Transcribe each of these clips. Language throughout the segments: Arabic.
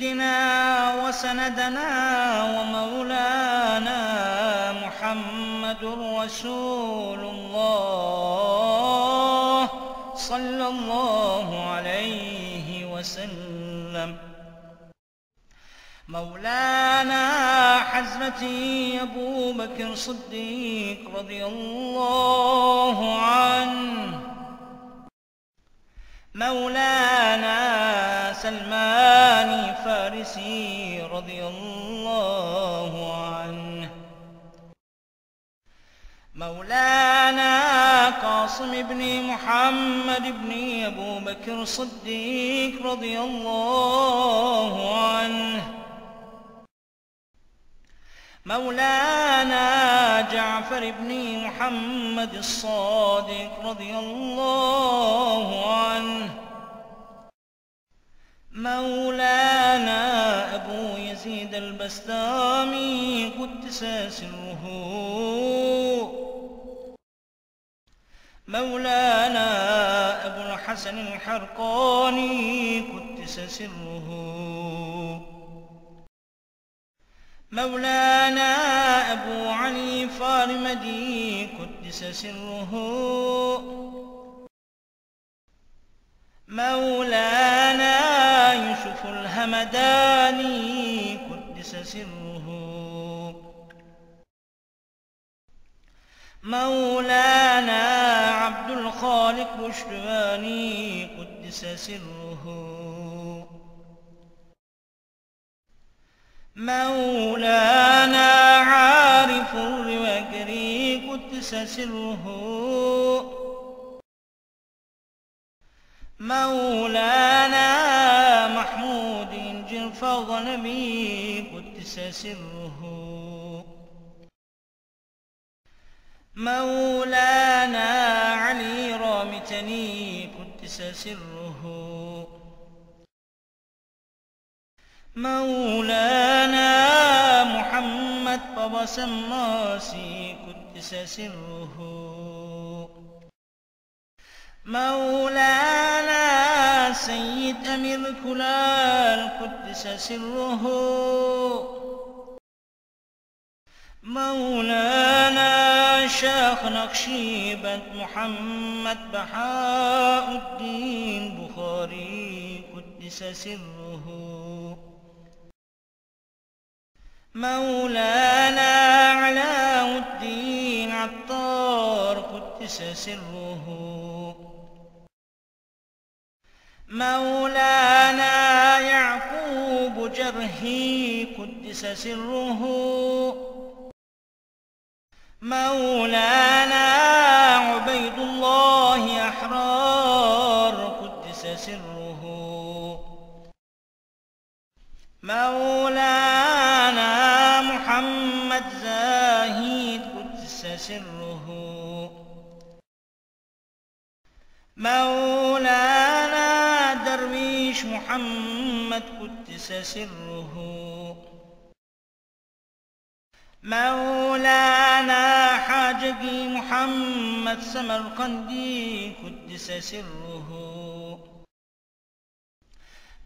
سيدنا وسندنا ومولانا محمد رسول الله صلى الله عليه وسلم. مولانا حزمتي أبو بكر صديق رضي الله عنه. مولانا سلمان فارسي رضي الله عنه. مولانا قاسم بن محمد بن أبو بكر الصديق رضي الله عنه. مولانا جعفر بن محمد الصادق رضي الله عنه. مولانا أبو يزيد البستامي قدس سره. مولانا أبو الحسن الحرقاني قدس سره. مولانا أبو علي فارمدي قدس سره. مولانا الهمداني قدس سره. مولانا عبد الخالق بشتواني قدس سره. مولانا عارف الوكري قدس سره. نبي قدس سره. مولانا علي رامتني قدس سره. مولانا محمد بابا سماسي قدس سره. مولانا سيد أمير كلال قدس سره. مولانا شيخ نقشيبة محمد بحاء الدين بخاري قدس سره. مولانا علاء الدين عطار قدس سره. مولانا يعقوب جرهي قدس سره. مولانا عبيد الله أحرار قدس سره. مولانا محمد زاهد قدس سره. محمد قدس سره. مولانا حاجقي محمد سمرقندي قدس سره.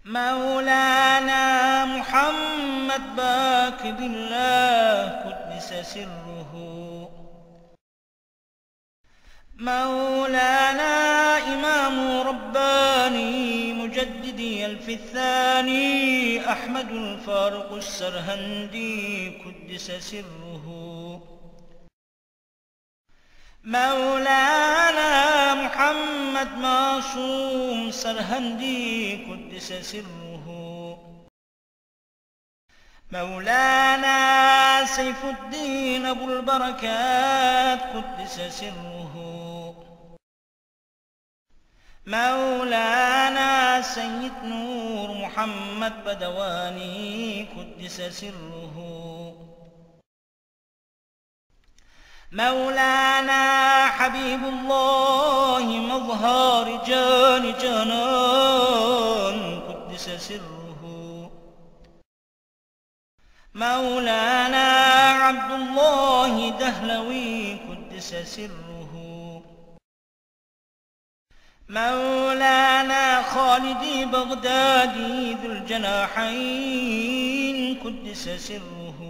مولانا محمد باك بالله قدس سره. مولانا إمام رباني مجددي الثاني أحمد الفاروق السرهندي قدس سره. مولانا محمد معصوم سرهندي قدس سره. مولانا سيف الدين أبو البركات قدس سره. مولانا سيد نور محمد بدواني قدس سره. مولانا حبيب الله مظهر جان جنان قدس سره. مولانا عبد الله دهلوي قدس سره. مولانا خالدي بغدادي ذو الجناحين قدس سره.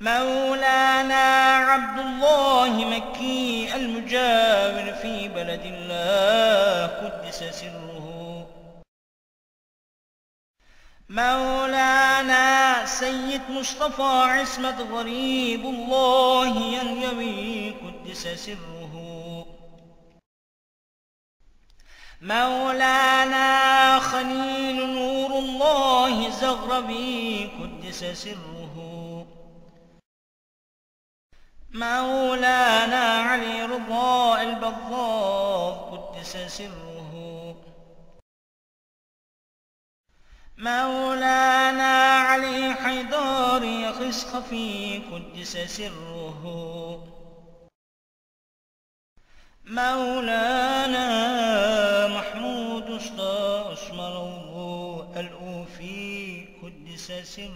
مولانا عبد الله مكي المجاور في بلد الله قدس سره. مولانا سيد مصطفى عصمة غريب الله ينيوي قدس سره. مولانا خليل نور الله زغربي قدس سره. مولانا علي رضا البضاض قدس سره. مولانا علي حيدار يخس خفي قدس سره. مولانا اسطى